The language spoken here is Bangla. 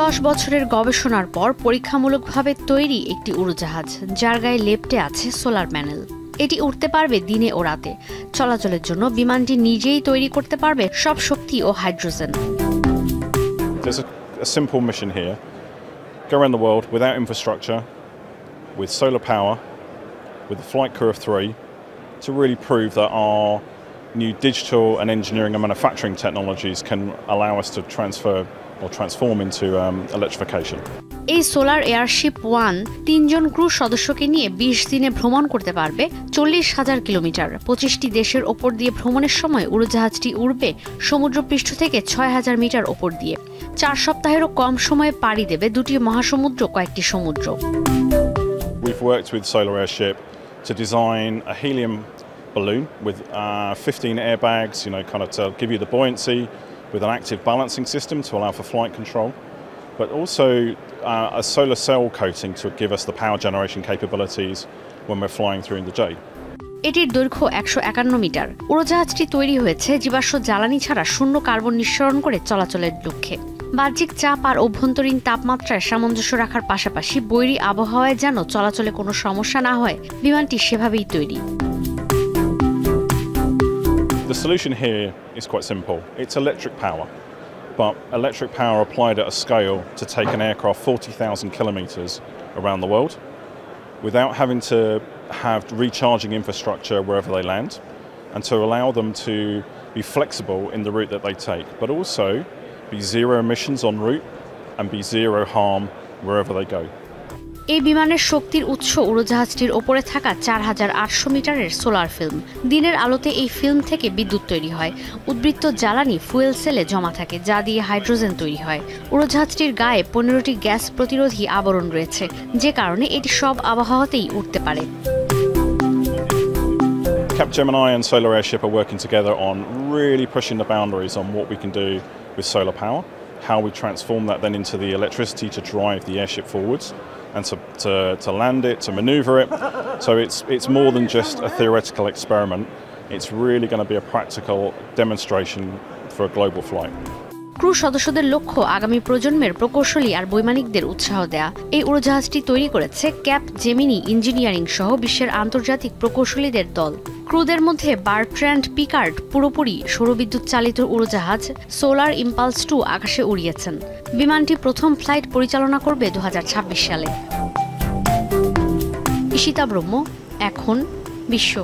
দশ বছরের গবেষণার পর পরীক্ষামূলকভাবে তৈরি একটি উড়োজাহাজ যার গায়ে লেপটে আছে সোলার প্যানেল। এটি উঠতে পারবে দিনে ও রাতে। চলাচলের জন্য বিমানটি নিজেই তৈরি করতে পারবে সব শক্তি ও hydrogen. With solar power, with a flight crew of three, to really prove that our new digital and engineering and manufacturing technologies can allow us to transfer or transform into um, electrification. এই সোলার এয়ারশিপ ওয়ান তিনজন ক্রু সদস্যকে নিয়ে বিশ দিনে ভ্রমণ করতে পারবে চল্লিশ হাজার কিলোমিটার পঁচিশটি দেশের ওপর দিয়ে ভ্রমণের সময় উড়োজাহাজটি উড়বে সমুদ্রপৃষ্ঠ থেকে ছয় হাজার মিটার ওপর দিয়ে চার সপ্তাহেরও কম সময়ে পাড়ি দেবে দুটি মহাসমুদ্র কয়েকটি সমুদ্র We've worked with Solar Airship to design a helium balloon with uh, 15 airbags, you know, kind of to give you the buoyancy with an active balancing system to allow for flight control, but also uh, a solar cell coating to give us the power generation capabilities when we're flying through in the Jade. এটির দৈর্ঘ্য একশো একান্ন মিটার উড়োজাহাজটি তৈরি হয়েছে জীবাশ্ম জ্বালানি ছাড়া শূন্য কার্বন নিঃসরণ করে চলাচলের লক্ষ্যে বাহ্যিক চাপ আর অভ্যন্তরীণ তাপমাত্রায় সামঞ্জস্য রাখার পাশাপাশি বৈরী আবহাওয়ায় যেন চলাচলে কোনো সমস্যা না হয় বিমানটি সেভাবেই তৈরি The solution here is quite simple. It's electric power, but electric power applied at a scale to take an aircraft 40,000 kilometres around the world without having to have recharging infrastructure wherever they land and to allow them to be flexible in the route that they take, but also be zero emissions en route and be zero harm wherever they go. এই বিমানের শক্তির উৎস উড়োজাহাজটির ওপরে থাকা চার হাজার আটশো মিটারের সোলার ফিল্ম দিনের আলোতে এই ফিল্ম থেকে বিদ্যুৎ তৈরি হয় উদ্বৃত্ত জ্বালানি ফুয়েল সেলে জমা থাকে যা দিয়ে হাইড্রোজেন তৈরি হয় উড়োজাহাজটির গায়ে পনেরোটি গ্যাস প্রতিরোধী আবরণ রয়েছে যে কারণে এটি সব আবহাওয়াতেই উঠতে পারে Capgemini and Solar Airship are working together on really pushing the boundaries on what we can do with solar power, how we transform that then into the electricity to drive the airship forwards and to, to, to land it, to maneuver it. So it's, it's more than just a theoretical experiment, it's really going to be a practical demonstration for a global flight. Crew সদস্যদের লক্ষ্য আগামী প্রজন্মের প্রকৌশলী আর বৈমানিকদের উৎসাহ দেয়া। এই উড়োজাহাজটি তৈরি করেছে ক্যাপ জেমিনি ইঞ্জিনিয়ারিং সহ বিশ্বের আন্তর্জাতিক প্রকৌশলীদের দল। ক্রুদের মধ্যে বার্ট্র্যান্ড পিকার্ড পুরোপুরি সৌরবিদ্যুৎ চালিত উড়োজাহাজ, সোলার ইম্পালস টু আকাশে উড়িয়েছেন। বিমানটি প্রথম ফ্লাইট পরিচালনা করবে দু হাজার ছাব্বিশ সালে। ইশিতা ব্রহ্ম, এখন বিশ্ব